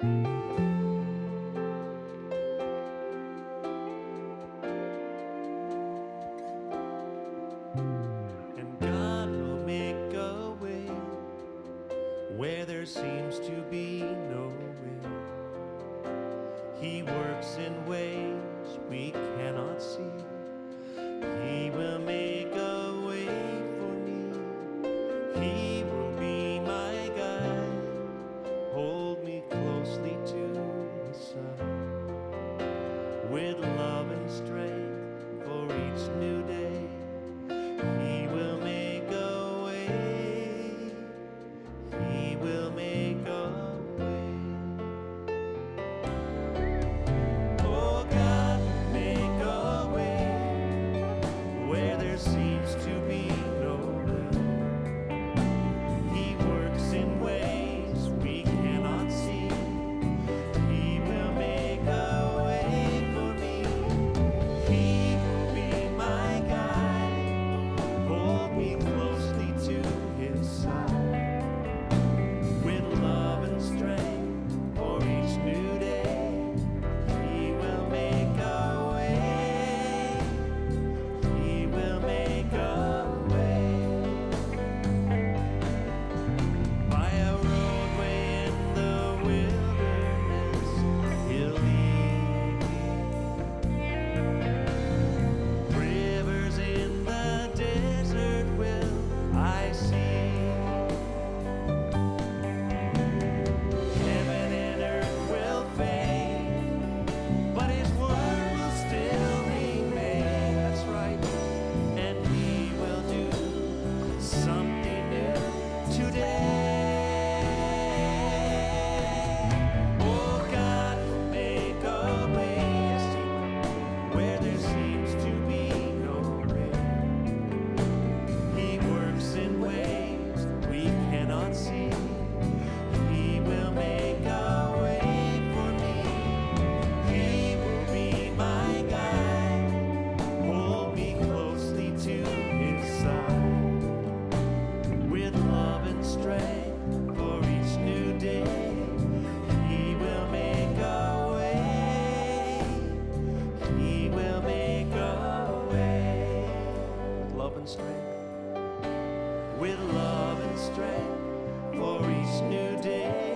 And God will make a way where there seems to be no way. He works in ways we cannot see. He will make each new day. strength for each new day.